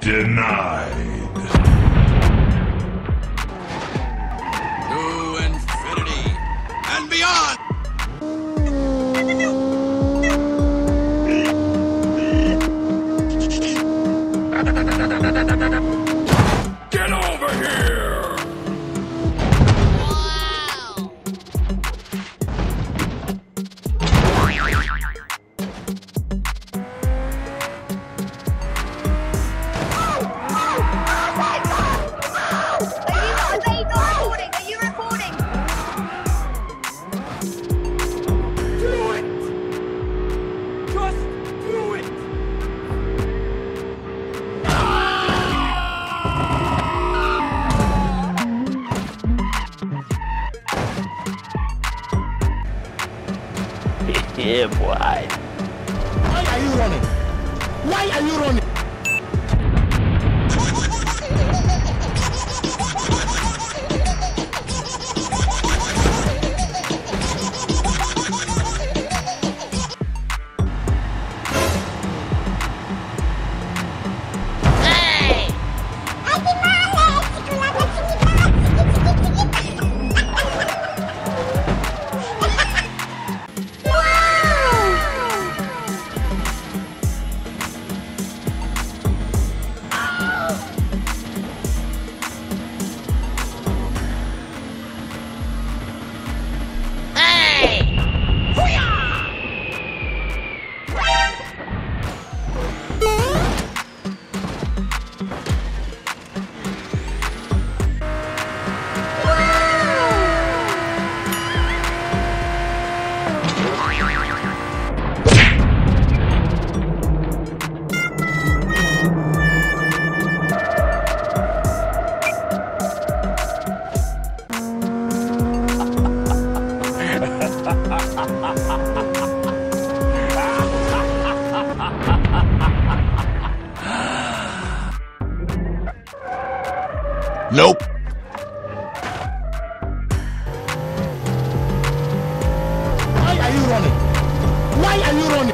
Denied. Yeah, boy. Why are you running? Why are you running? Nope. Why are you running? Why are you running?